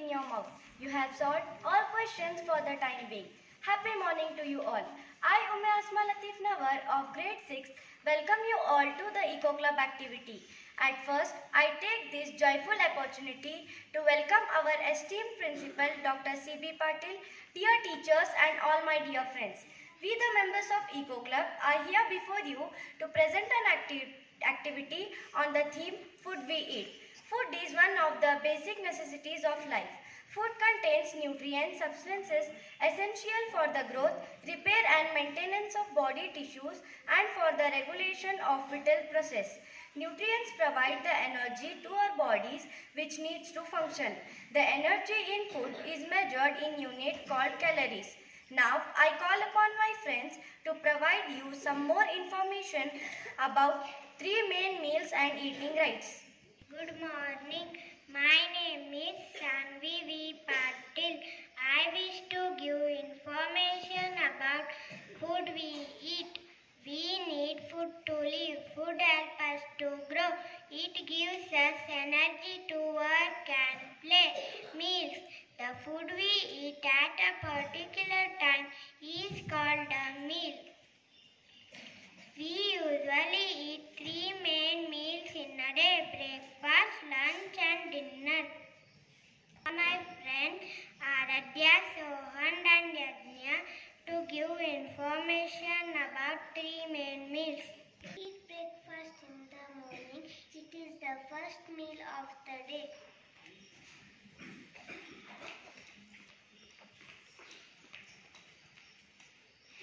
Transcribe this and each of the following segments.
in your mouth. You have solved all questions for the time being. Happy morning to you all. I, Ume Asma Latif Nawar of grade 6, welcome you all to the Eco Club activity. At first, I take this joyful opportunity to welcome our esteemed principal, Dr. C.B. Patil, dear teachers and all my dear friends. We the members of Eco Club are here before you to present an acti- activity on the theme Food We Eat. Food is one of the basic necessities of life. Food contains nutrients, substances essential for the growth, repair and maintenance of body tissues and for the regulation of vital process. Nutrients provide the energy to our bodies which needs to function. The energy in food is measured in unit called calories. Now I call upon my friends to provide you some more information about three main meals and eating rights. Good morning. My name is Sanvi V. Patil. I wish to give information about food we eat. We need food to live. Food helps us to grow. It gives us energy to work and play. Meals. The food we eat at a particular time is called a meal. We usually eat three meals in a day breakfast, lunch, and dinner. My friends Aradhya, Sohan, and Yajna to give information about three main meals. Eat breakfast in the morning. It is the first meal of the day.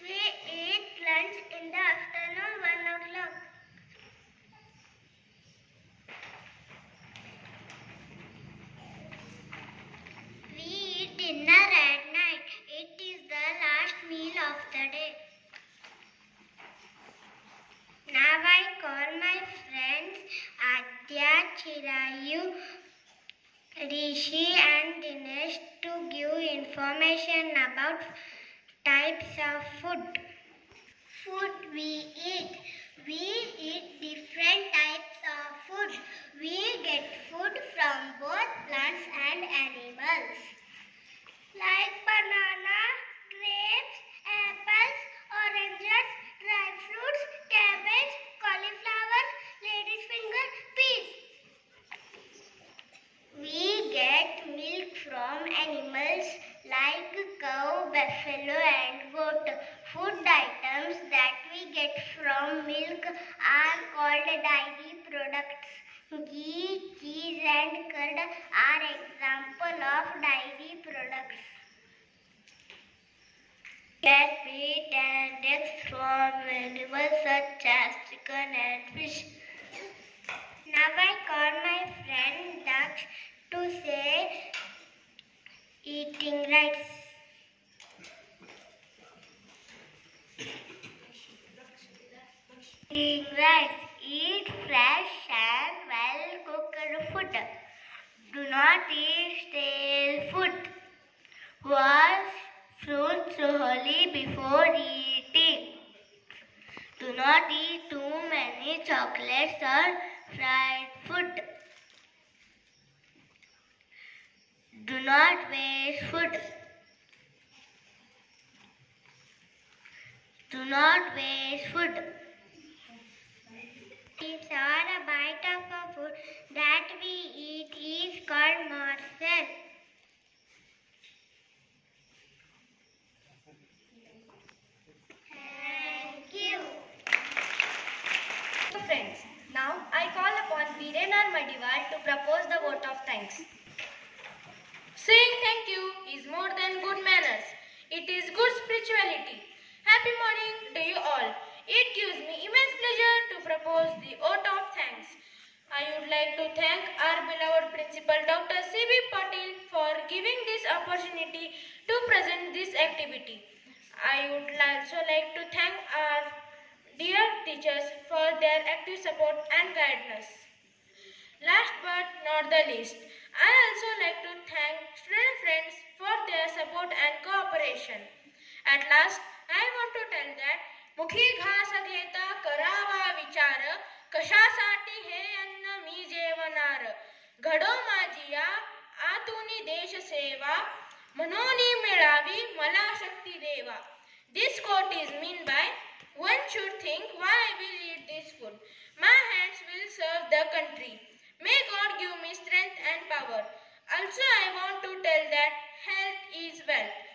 We eat lunch in the afternoon, one o'clock. We eat dinner at night. It is the last meal of the day. Now I call my friends Adya, Chirayu, Rishi and Dinesh to give information about types of food. Food we eat. We eat different types of food. We get food from both plants and animals. Like banana, grapes, apples, oranges, dry fruits, cabbage, cauliflower, lady's finger, peas. We get milk from animals like cow, buffalo, and goat. Food items that we get from milk are called dairy products. Ghee, cheese, and curd are example of dairy products. Get meat and eggs from animals such as chicken and fish. Now I call my friend Daksh to say eating rights. Eating rights. Eat fresh and well cooked food. Do not eat stale food. Wash fruits thoroughly before eating. Do not eat too many chocolates or fried food. Do not waste food. Do not waste food. It's all a bite of a food that we eat is called morsel. Thank you. So friends, now I call upon Virenar Madiwal to propose the vote of thanks. Saying thank you is more than good manners. It is good spirituality. Happy morning to you all. It gives me immense pleasure to propose the of thanks. I would like to thank our beloved principal Dr. C.B. Patil for giving this opportunity to present this activity. I would also like to thank our dear teachers for their active support and guidance. Last but not the least, I also like to thank student friends for their support and cooperation. At last, I want to tell that मुखी घास घेता करावा विचार, कशासाठी हे अन्न मी जेवणार? घडो माझिया, आतुनी देश सेवा. मनोनी मिळावी मला शक्ती देवा. This quote is mean by one should think why will eat this food my hands will serve the country may God give me strength and power also I want to tell that health is wealth